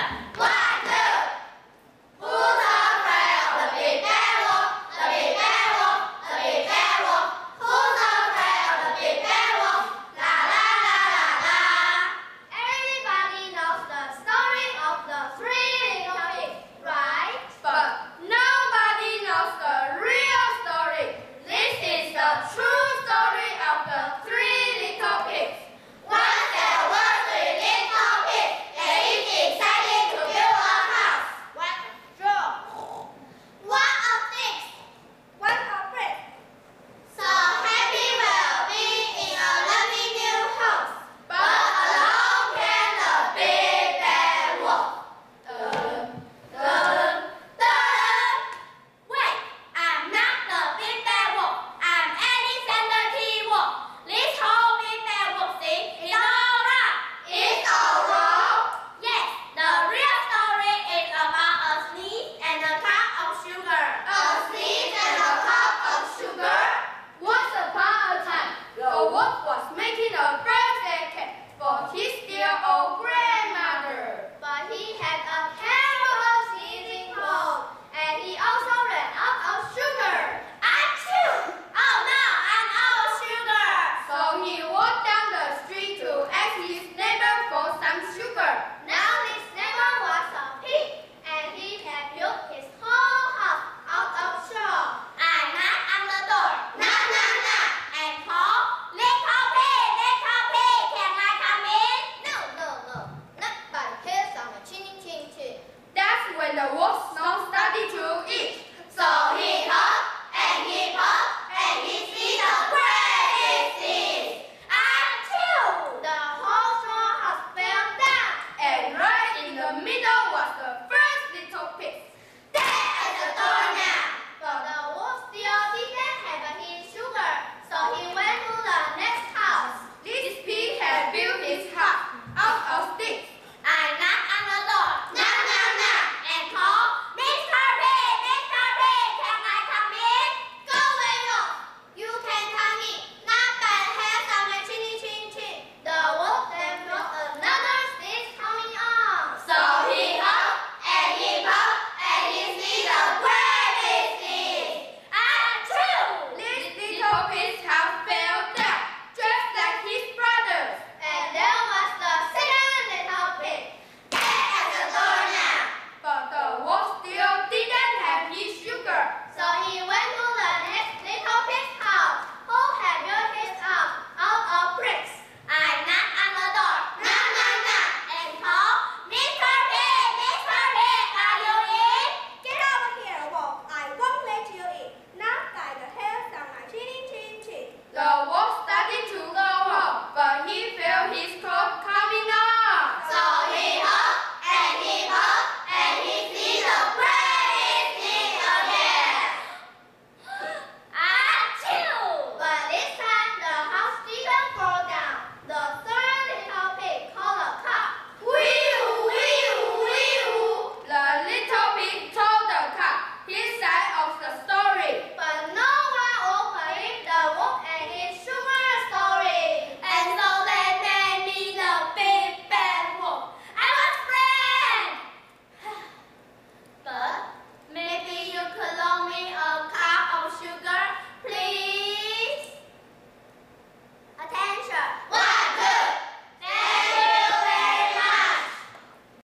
cuatro, cuatro. Hope